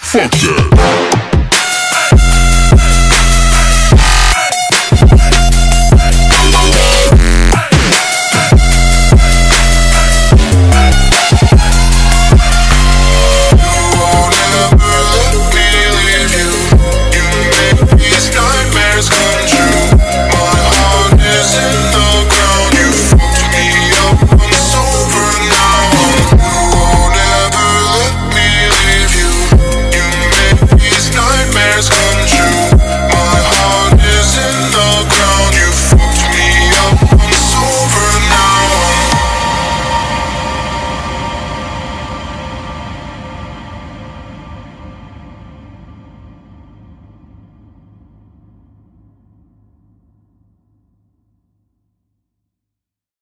Fuck yeah.